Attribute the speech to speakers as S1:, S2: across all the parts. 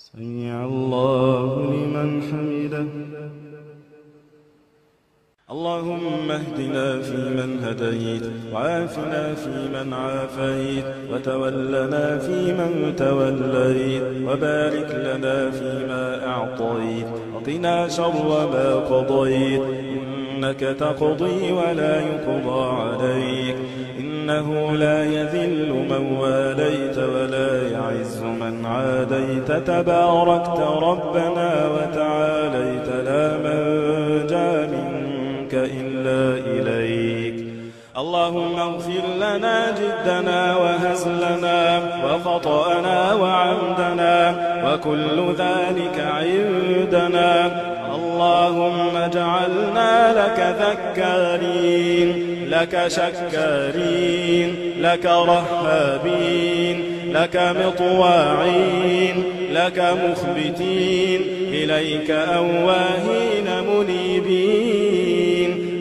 S1: سمع الله لمن حمده. اللهم اهدنا فيمن هديت وعافنا فيمن عافيت وتولنا فيمن توليت وبارك لنا فيما أعطيت. وقنا شر ما قضيت إنك تقضي ولا يقضى عليك. إنه لا يذل من واليت ولا يعز من عاديت تباركت ربنا وتعاليت لا منجى منك إلا إليك. اللهم اغفر لنا جدنا وهزلنا وخطأنا وعمدنا وكل ذلك عندنا. اللهم اجعلنا لك ذكارين لك شكارين لك رهابين. لك مطواعين لك مخبتين إليك أواهين منيبين.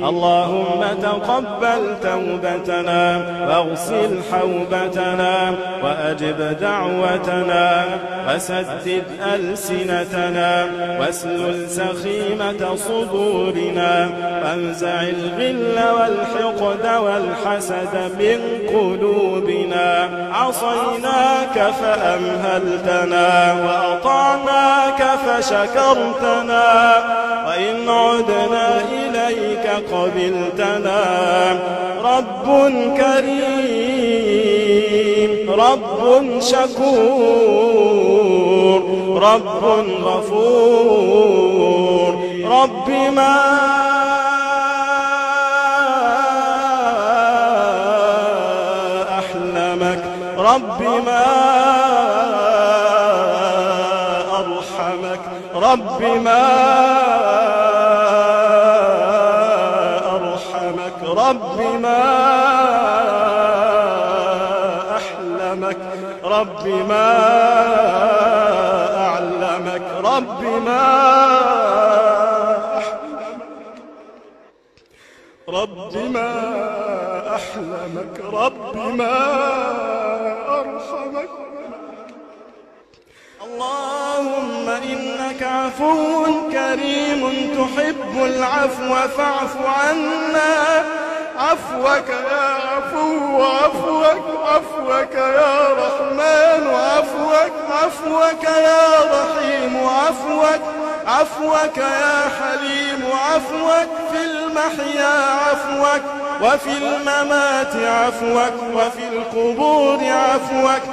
S1: اللهم تقبل توبتنا واغسل حوبتنا وأجب دعوتنا وسدد ألسنتنا واسلل سخيمة صدورنا وانزع الغل والحقد والحسد من قلوبنا عصيناك فأمهلتنا وأطعناك فشكرتنا قبلتنا رب كريم رب شكور رب غفور. رب ما أحلمك رب ما أرحمك رب ما أرحمك رب ما أحلمك رب ما أعلمك رب ما رب ما أحلمك رب ما أرحمك. اللهم إنك عفو كريم تحب العفو فاعف عنا. عفوك يا عفو عفوك عفوك يا رحمن عفوك عفوك يا رحيم عفوك عفوك يا حليم عفوك في المحيا عفوك وفي الممات عفوك وفي القبور عفوك.